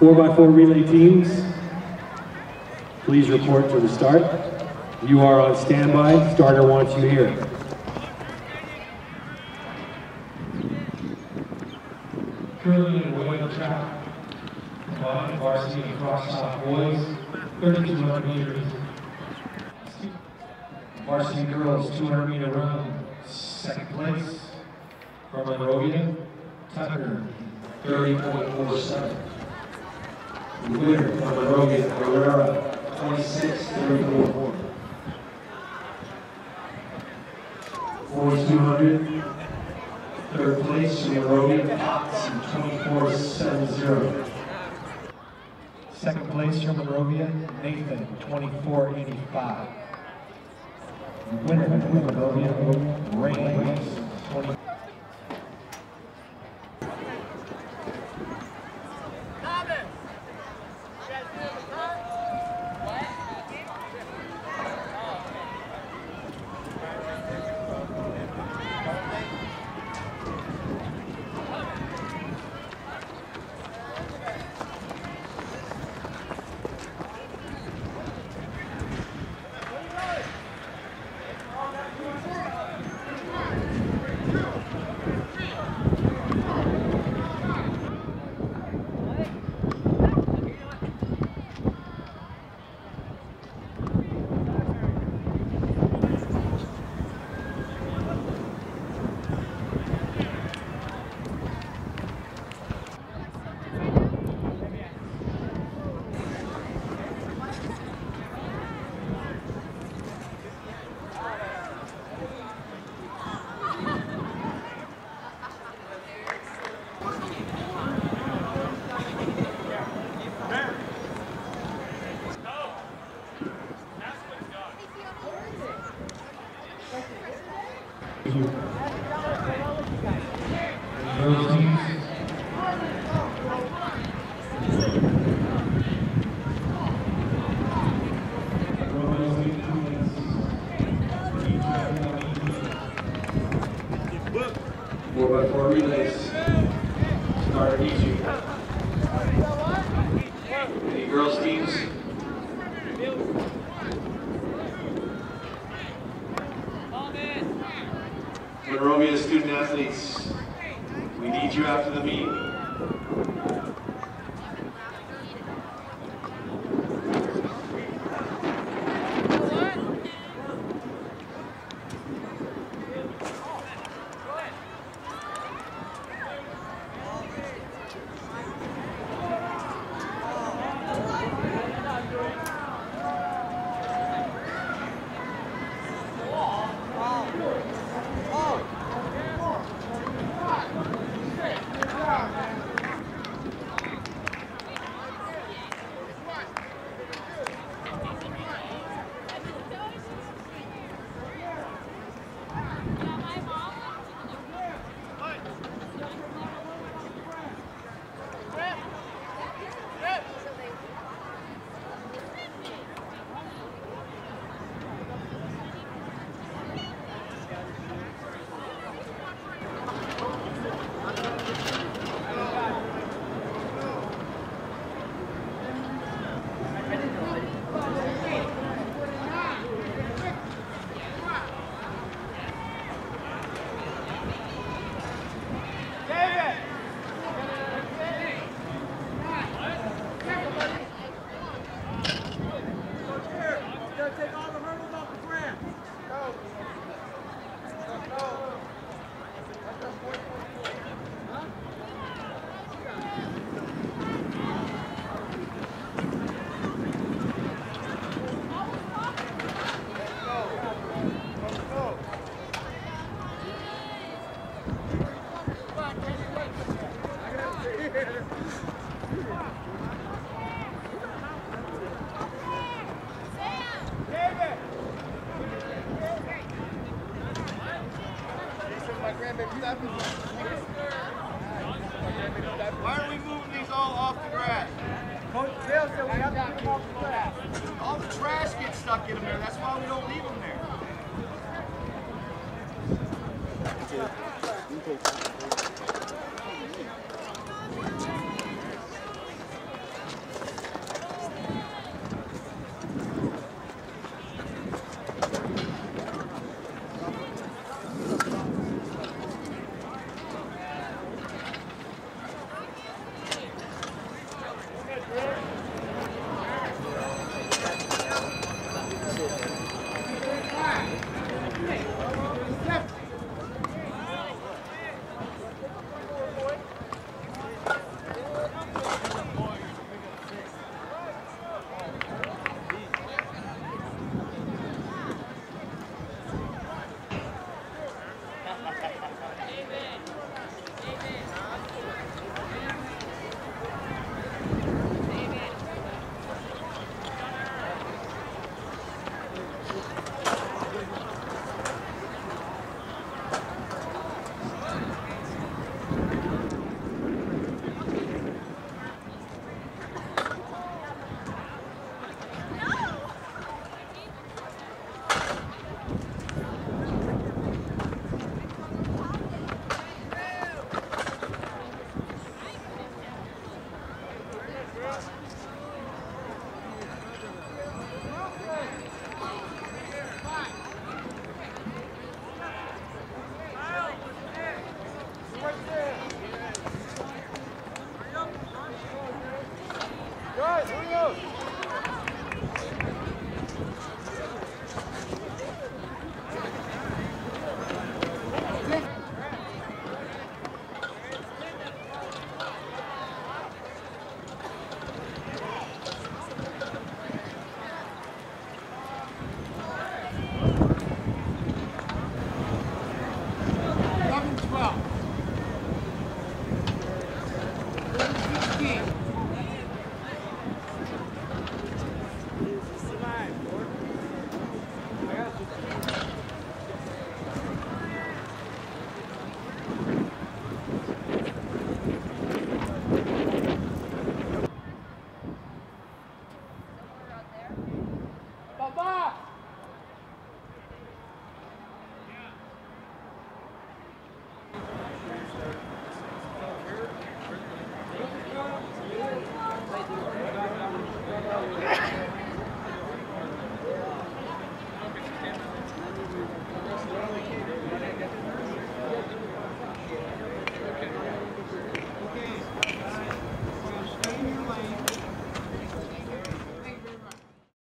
4x4 relay teams, please report to the start. You are on standby. Starter wants you here. In the whale track, uh, varsity and frosh soph boys, 3,200 meters. Varsity girls, 200 meter run, second place. From Monrovia, Tucker, 30.47. The winner from Monrovia, Herrera, 26.34. 4,200. Third place, Monrovia, Watson, 24.70. Second place from Monrovia, Nathan, 24.85. Winner from Monrovia, Rain, Girls teams. Four by four relays. Girls teams? Monrovia student athletes, need you after the meet. The? Coach Bill said we have to them off the grass. All the trash gets stuck in them there. That's why we don't leave them there.